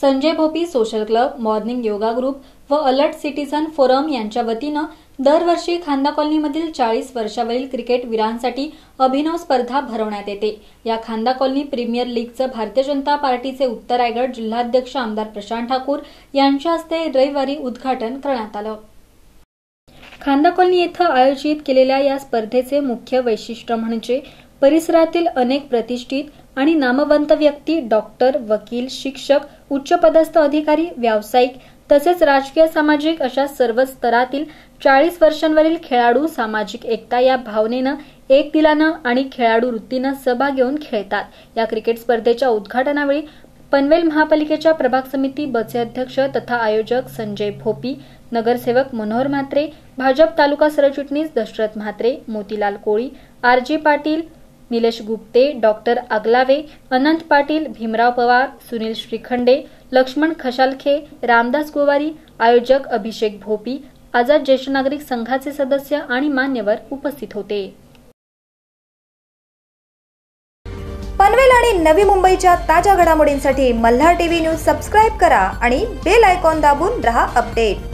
Sanjay Bhopi social club morning yoga group व alert citizen forum यांच्या वतीनं दरवर्षी खांदा कॉलनीमधील चाळीस वर्षावरील क्रिकेट वीरांसाठी अभिनव स्पर्धा भरवण्यात येते. या खांदा कॉलनी प्रीमियर लीगचं भारतीय जनता पार्टीचे उत्तर रायगड जिल्हाध्यक्ष आमदार प्रशांत ठाकूर यांच्या हस्ते रविवारी उद्घाटन करण्यात आलं. खांदा कॉलनी येथे आयोजित केलेल्या या स्पर्धेचे मुख्य वैशिष्ट्य म्हणजे परिसरातील अनेक प्रतिष्ठित आणि नामवंत व्यक्ती डॉक्टर वकील शिक्षक उच्चपदस्थ अधिकारी व्यावसायिक तसेच राजकीय सामाजिक अशा सर्व स्तरातील चाळीस वर्षांवरील खेळाडू सामाजिक एकता या भावनेनं एक दिलानं आणि खेळाडू वृत्तीनं सहभाग घेऊन खेळतात. या क्रिकेट स्पर्धेच्या उद्घाटनावेळी पनवेल महापालिकेच्या प्रभाग समिती बचे अध्यक्ष तथा आयोजक संजय भोपी नगरसेवक मनोहर म्हात्रे भाजप तालुका सरचिटणीस Dashrath Mhatre Motilal Koli R J Patil Nilesh Gupte doctor Aaglave Anant Patil Bhimrao Pawar Sunil Shrikhande Laxman Khashalkhe Ramdas Gowari आयोजक अभिषेक भोपी आझाद ज्येष्ठ नागरिक संघाचे सदस्य आणि मान्यवर उपस्थित होते. पनवेल आणि नवी मुंबईच्या ताज्या घडामोडींसाठी मल्हार टीव्ही न्यूज सबस्क्राईब करा आणि बेल आयकॉन दाबून रहा अपडेट.